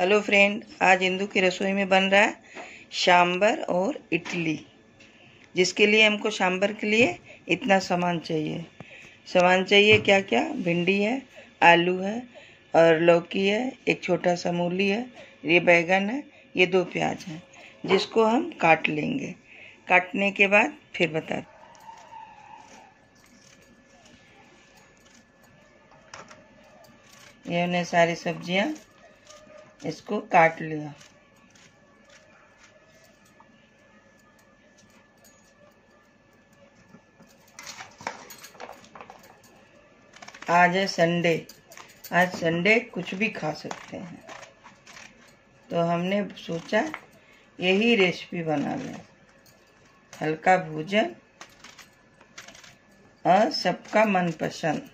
Hello friend, आज इंदू की रसोई में बन रहा है सांबर और इडली जिसके लिए हमको सांबर के लिए इतना सामान चाहिए। सामान चाहिए क्या क्या भिंडी है, आलू है और लौकी है, एक छोटा सा मूली है, ये बैगन है, ये दो प्याज हैं, जिसको हम काट लेंगे। काटने के बाद फिर बता ये हमने सारी सब्ज़ियाँ इसको काट लिया। आज है संडे आज संडे कुछ भी खा सकते हैं। तो हमने सोचा यही रेसिपी बना लें। हल्का भोजन और सबका मनपसंद।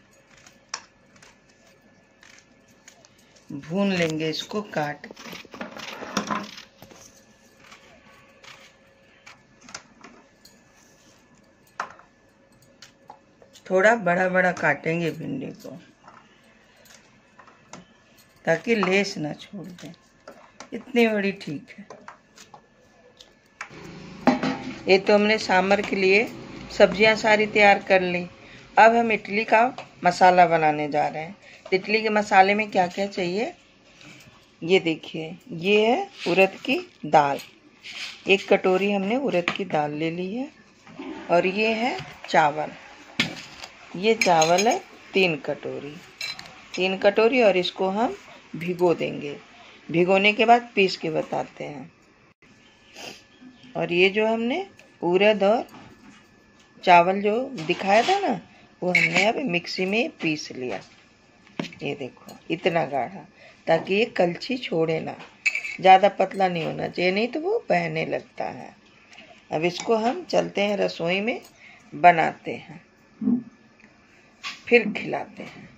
भून लेंगे इसको काट के। थोड़ा बड़ा बड़ा काटेंगे भिंडी को, ताकि लेस ना छोड़ दें। इतनी बड़ी ठीक है। ये तो हमने सांबर के लिए सब्ज़ियाँ सारी तैयार कर ली। अब हम इडली का मसाला बनाने जा रहे हैं। इडली के मसाले में क्या क्या चाहिए? ये देखिए, ये है उड़द की दाल। एक कटोरी हमने उड़द की दाल ले ली है और ये है चावल। ये चावल है तीन कटोरी। तीन कटोरी और इसको हम भिगो देंगे। भिगोने के बाद पीस के बताते हैं। और ये जो हमने उड़द और चावल जो दिखाया था ना वो हमने अब मिक्सी में पीस लिया। ये देखो, इतना गाढ़ा, ताकि ये कलछी छोड़े ना। ज़्यादा पतला नहीं होना चाहिए, नहीं तो वो बहने लगता है। अब इसको हम चलते हैं रसोई में, बनाते हैं। फिर खिलाते हैं।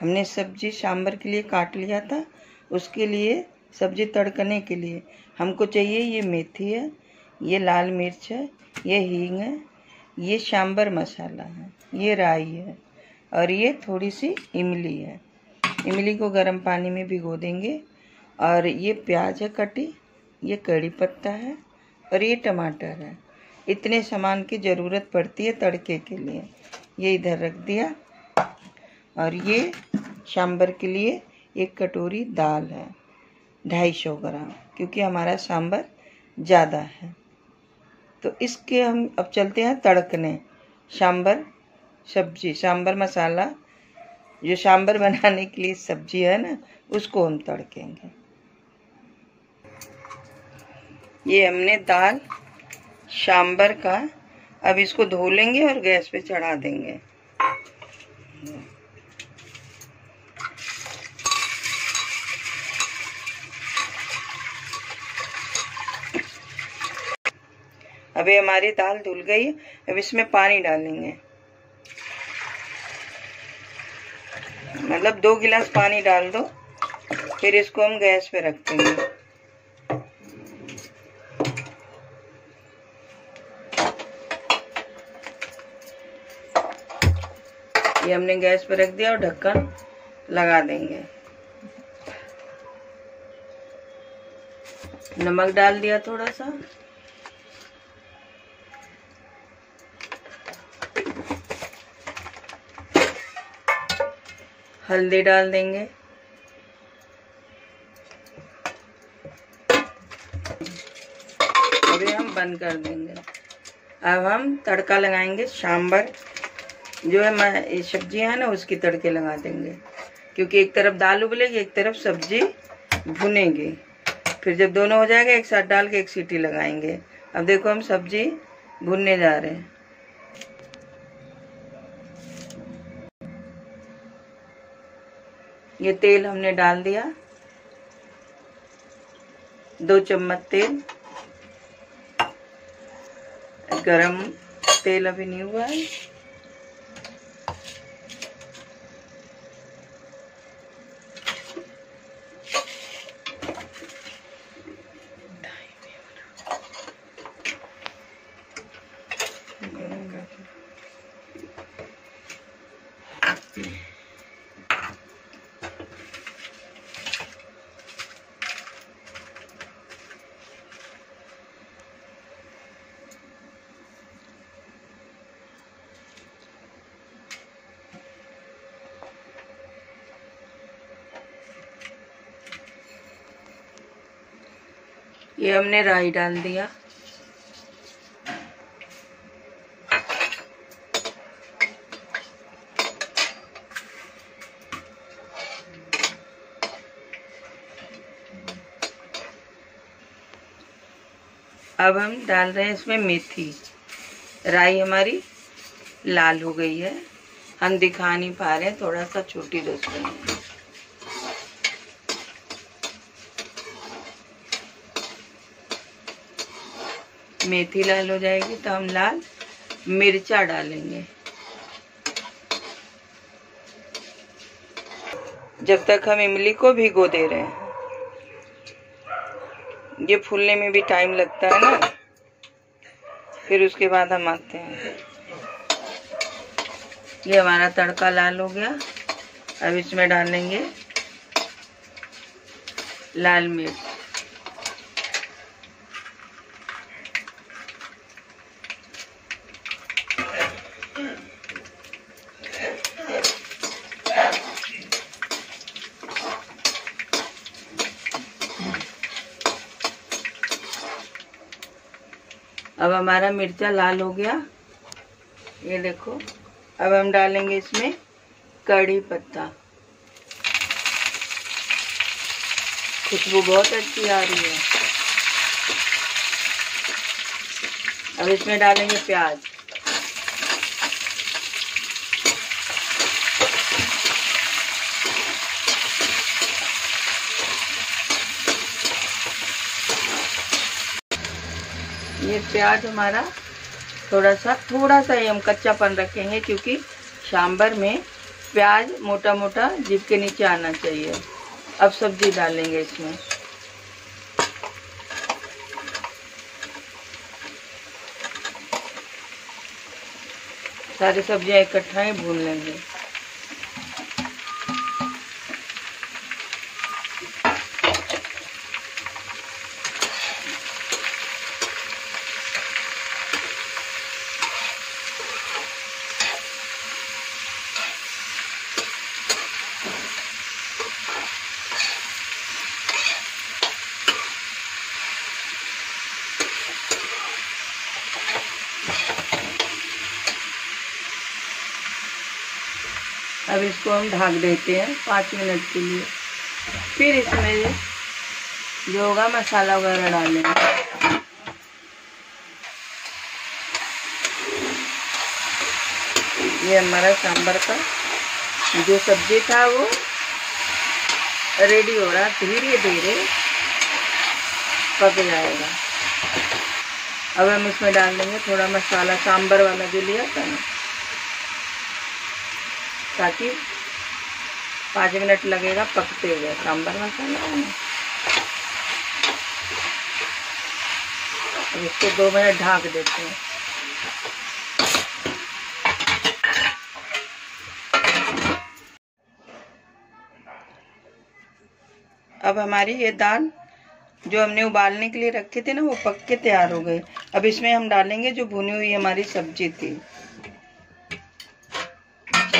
हमने सब्ज़ी सांबर के लिए काट लिया था, उसके लिए, सब्ज़ी तड़कने के लिए। हमको चाहिए ये मेथी है, ये लाल मिर्च है, ये हींग है ये सांबर मसाला है, ये राई है और ये थोड़ी सी इमली है। इमली को गर्म पानी में भिगो देंगे और ये प्याज है कटी, ये कड़ी पत्ता है और ये टमाटर है। इतने सामान की ज़रूरत पड़ती है तड़के के लिए। ये इधर रख दिया और ये सांबर के लिए एक कटोरी दाल है, ढाई सौ ग्राम, क्योंकि हमारा सांबर ज़्यादा है। तो इसके हम अब चलते हैं तड़कने। सांबर सब्ज़ी सांबर मसाला, जो सांबर बनाने के लिए सब्ज़ी है ना, उसको हम तड़केंगे। ये हमने दाल सांबर का, अब इसको धो लेंगे और गैस पे चढ़ा देंगे। अभी हमारी दाल धुल गई अब इसमें पानी डालेंगे। मतलब दो गिलास पानी डाल दो, फिर इसको हम गैस पे रख देंगे। ये हमने गैस पे रख दिया और ढक्कन लगा देंगे। नमक डाल दिया थोड़ा सा। हल्दी डाल देंगे। अभी हम बंद कर देंगे। अब हम तड़का लगाएँगे सांबर जो है मैं सब्ज़ियाँ है ना, उसकी तड़के लगा देंगे। क्योंकि एक तरफ़ दाल उबलेगी, एक तरफ़ सब्ज़ी भुनेगी। फिर जब दोनों हो जाएगा, एक साथ डाल के एक सीटी लगाएँगे। अब देखो हम सब्ज़ी भुनने जा रहे हैं। ये तेल हमने डाल दिया। दो चम्मच तेल। गरम तेल अभी नहीं हुआ है। ये हमने राई डाल दिया। अब हम डाल रहे हैं इसमें मेथी। राई हमारी लाल हो गई है। हम दिखा नहीं पा रहे हैं, थोड़ा सा छोटी दोस्तों मेथी लाल हो जाएगी तो हम लाल मिर्चा डालेंगे। जब तक हम इमली को भिगो दे रहे हैं। ये फूलने में भी टाइम लगता है ना? फिर उसके बाद हम आते हैं। ये हमारा तड़का लाल हो गया। अब इसमें डालेंगे लाल मिर्च। अब हमारा मिर्चा लाल हो गया। ये देखो। अब हम डालेंगे इसमें कड़ी पत्ता। खुशबू बहुत अच्छी आ रही है। अब इसमें डालेंगे प्याज। ये प्याज हमारा थोड़ा सा थोड़ा सा ही हम कच्चापन रखेंगे क्योंकि सांबर में प्याज मोटा मोटा जीप के नीचे आना चाहिए। अब सब्ज़ी डालेंगे इसमें। सारी सब्ज़ियाँ इकट्ठा ही भून लेंगे। अब इसको हम ढक देते हैं पाँच मिनट के लिए। फिर इसमें जो होगा मसाला वगैरह डालेंगे। ये हमारा सांबर का जो सब्ज़ी था वो रेडी हो रहा, धीरे धीरे पक जाएगा। अब हम इसमें डाल देंगे थोड़ा मसाला सांबर वाला जो लिया था ना। ताकि पाँच मिनट लगेगा, पकते हुए। सांबर मसाला अब इसको दो मिनट ढाक देते हैं। अब हमारी ये दाल जो हमने उबालने के लिए रखे थे ना, वो पक के तैयार हो गए अब इसमें हम डालेंगे जो भुनी हुई हमारी सब्ज़ी थी।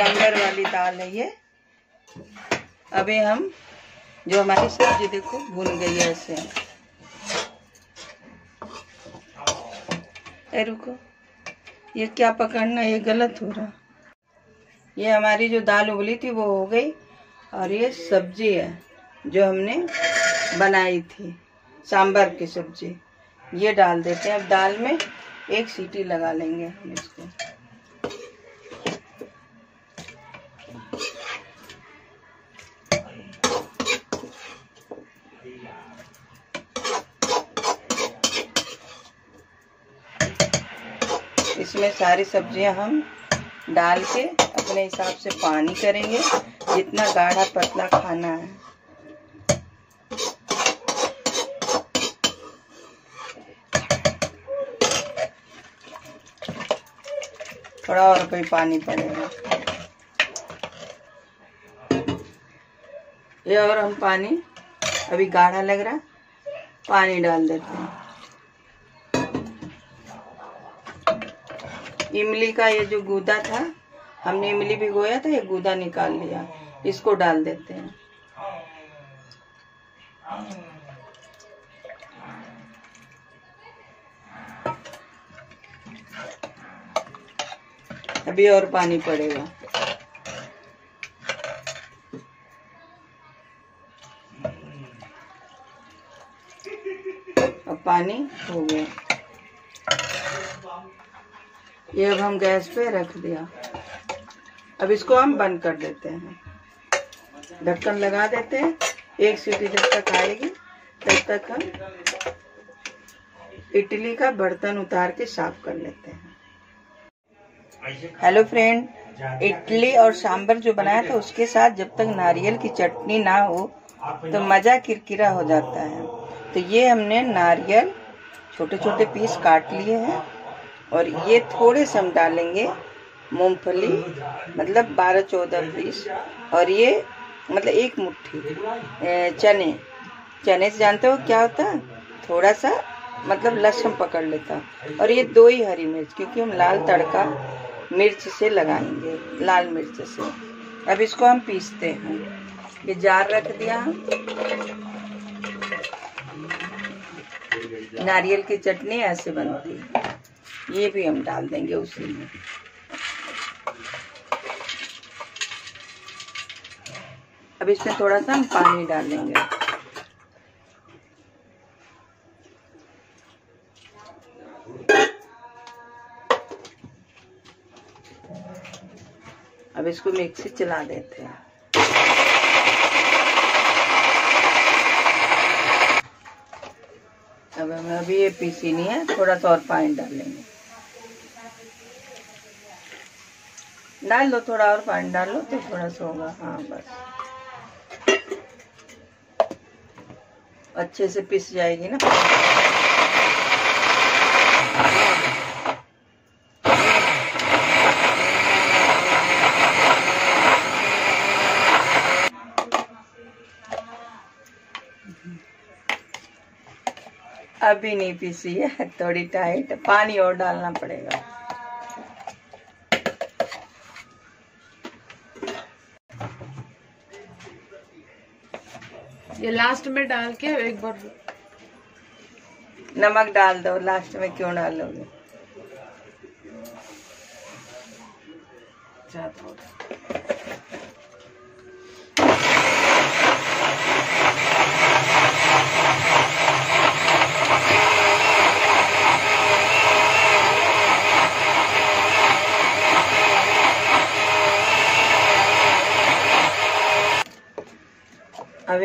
सांबर वाली दाल है ये। अभी हम जो हमारी सब्ज़ी देखो, भुन गई है ऐसे। रुको। ये क्या पकड़ना ये गलत हो रहा। ये हमारी जो दाल उबली थी, वो हो गई। और ये सब्ज़ी है, जो हमने बनाई थी सांबर की सब्ज़ी। ये डाल देते हैं। अब दाल में एक सीटी लगा लेंगे हम इसको। इसमें सारी सब्ज़ियाँ हम डाल के अपने हिसाब से पानी करेंगे, जितना गाढ़ा पतला खाना है। थोड़ा और कोई पानी पड़ेगा। ये और हम पानी, अभी गाढ़ा लग रहा पानी डाल देते हैं। इमली का ये जो गूदा था, हमने इमली भिगोया था ये गूदा निकाल लिया। इसको डाल देते हैं। अभी और पानी पड़ेगा। अब पानी हो गया। ये अब हम गैस पे रख दिया। अब इसको हम बंद कर देते हैं। ढक्कन लगा देते हैं। एक सीटी जब तक आएगी, तब तक हम इडली का बर्तन उतार के साफ़ कर लेते हैं। हेलो फ्रेंड, इडली और सांबर जो बनाया था, उसके साथ जब तक नारियल की चटनी ना हो तो मज़ा किरकिरा हो जाता है। तो ये हमने नारियल छोटे छोटे पीस काट लिए हैं। और ये थोड़े से हम डालेंगे मूंगफली मतलब बारह चौदह पीस। और ये मतलब एक मुट्ठी चने। चने से जानते हो क्या होता है? थोड़ा सा मतलब लहसुन पकड़ लेता और ये दो ही हरी मिर्च, क्योंकि हम लाल तड़का मिर्च से लगाएँगे, लाल मिर्च से। अब इसको हम पीसते हैं। ये जार रख दिया नारियल की चटनी ऐसे बनती है। ये भी हम डाल देंगे उसी में। अब इसमें थोड़ा सा हम पानी डालेंगे। अब इसको मिक्सी चला देते हैं। अब हमें अभी ये पीसी नहीं है, थोड़ा सा और पानी डालेंगे। डाल दो थोड़ा और पानी डाल लो तो थोड़ा सा होगा। हाँ बस। अच्छे से पिस जाएगी ना। अभी नहीं पीसी है, थोड़ी टाइट पानी और डालना पड़ेगा। ये लास्ट में डाल के एक बार नमक डाल दो लास्ट में क्यों डालोगे?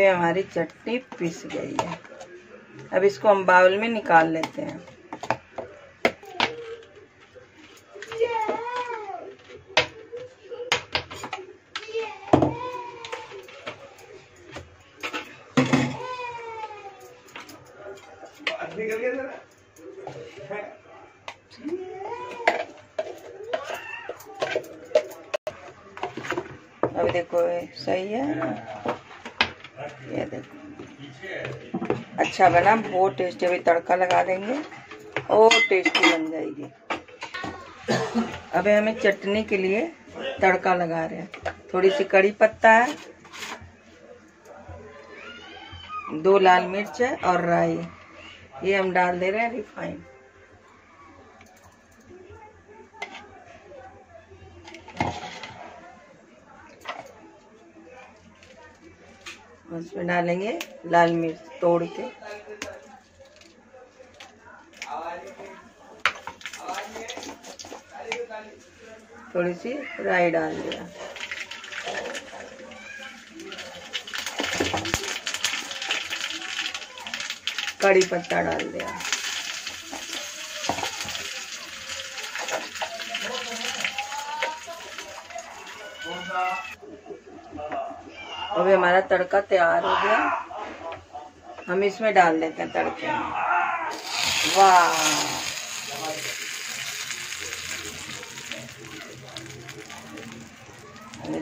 हमारी चटनी पिस गई है। अब इसको हम बाउल में निकाल लेते हैं अब देखो ये सही है ये देखो अच्छा बना, बहुत टेस्टी अभी तड़का लगा देंगे और टेस्टी बन जाएगी। अभी हमें चटनी के लिए तड़का लगा रहे हैं। थोड़ी सी कड़ी पत्ता है, दो लाल मिर्च है और राई ये हम डाल दे रहे हैं रिफाइन। उसमें डालेंगे लाल मिर्च तोड़ के। थोड़ी सी राई डाल दिया। कड़ी पत्ता डाल दिया। अभी हमारा तड़का तैयार हो गया। हम इसमें डाल देते हैं तड़के में। वाह!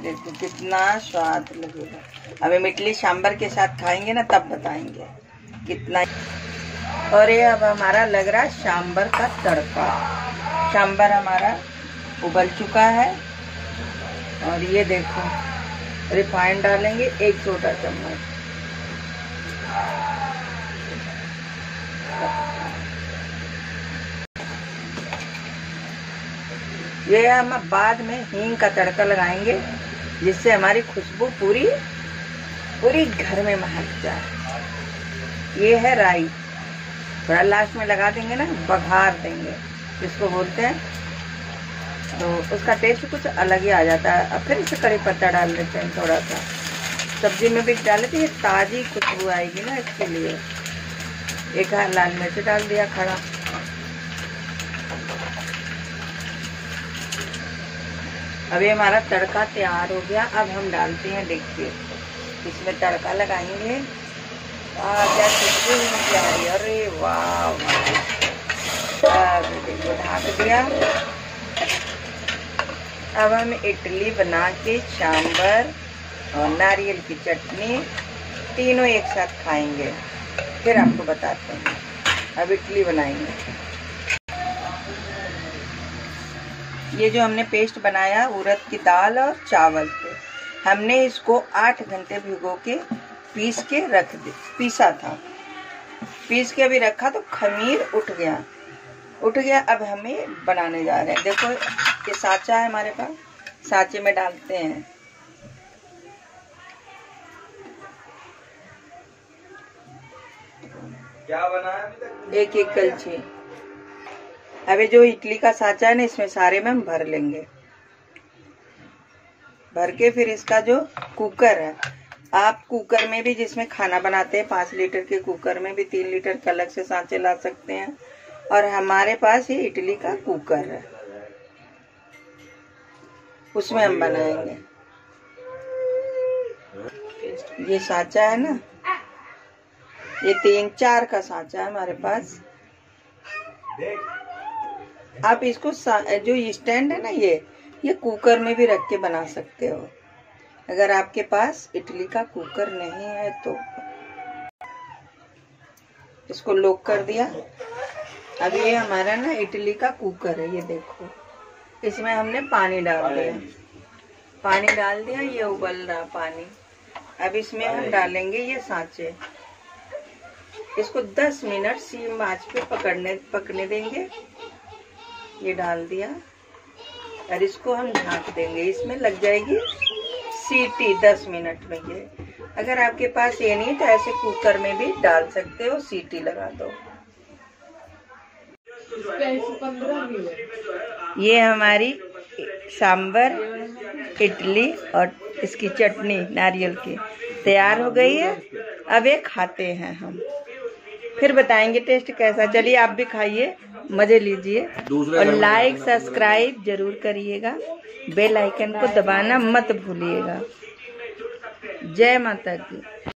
देखो कितना स्वाद लगेगा। अभी मिटली सांबर के साथ खाएँगे ना, तब बताएँगे कितना। और ये अब हमारा लग रहा है सांबर का तड़का। सांबर हमारा उबल चुका है। और ये देखो, रिफाइंड डालेंगे एक छोटा चम्मच। ये हम बाद में हींग का तड़का लगाएँगे। जिससे हमारी खुशबू पूरी पूरी घर में महक जाए। ये है राई। थोड़ा लास्ट में लगा देंगे ना, बघार देंगे। जिसको बोलते हैं तो उसका टेस्ट कुछ अलग ही आ जाता है। अब फिर इसे कड़ी पत्ता डाल देते हैं थोड़ा सा सब्ज़ी में भी डाले तो ये ताज़ी खुशबू आएगी ना इसके लिए। एक हाथ लाल मिर्च डाल दिया खड़ा। अभी हमारा तड़का तैयार हो गया। अब हम डालते हैं, देखिए। इसमें तड़का लगाएँगे। अरे वाह ढाक दिया। अब हम इडली बना के सांबर और नारियल की चटनी तीनों एक साथ खाएँगे। फिर आपको बताते हैं। अब इडली बनाएँगे। ये जो हमने पेस्ट बनाया उड़द की दाल और चावल पे हमने इसको आठ घंटे भिगो के पीस के रख दे पीसा था। पीस के अभी रखा तो खमीर उठ गया। उठ गया अब हमें बनाने जा रहे हैं। देखो ये साचा है हमारे पास साचे में डालते हैं। क्या बना है एक एक कलछी। अभी जो इडली का साचा है ना, इसमें सारे में हम भर लेंगे। भर के फिर इसका जो कुकर है, आप कुकर में भी जिसमें खाना बनाते हैं, पाँच लीटर के कुकर में भी तीन लीटर के अलग से सांचे ला सकते हैं। और हमारे पास ये इडली का कुकर है। उसमें हम बनाएँगे। ये साचा है ना, ये तीन, चार का साचा है हमारे पास। आप इसको जो स्टैंड है ना ये ये कुकर में भी रख के बना सकते हो। अगर आपके पास इडली का कुकर नहीं है तो। इसको लॉक कर दिया। अब ये हमारा ना इडली का कुकर है ये देखो। इसमें हमने पानी डाल दिया। पानी डाल दिया ये उबल रहा पानी। अब इसमें हम डालेंगे ये सांचे। इसको 10 मिनट सीम आँच पे पकड़ने पकने देंगे। ये डाल दिया। और इसको हम ढाक देंगे। इसमें लग जाएगी सीटी 10 मिनट में ये। अगर आपके पास ये नहीं तो ऐसे कुकर में भी डाल सकते हो, सीटी लगा दो। ये हमारी सांबर इडली और इसकी चटनी, नारियल की। तैयार हो गई है। अब ये खाते हैं हम। फिर बताएँगे टेस्ट कैसा। चलिए आप भी खाइए। मज़े लीजिए और लाइक सब्सक्राइब ज़रूर करिएगा। बेल आइकन को दबाना मत भूलिएगा। जय माता की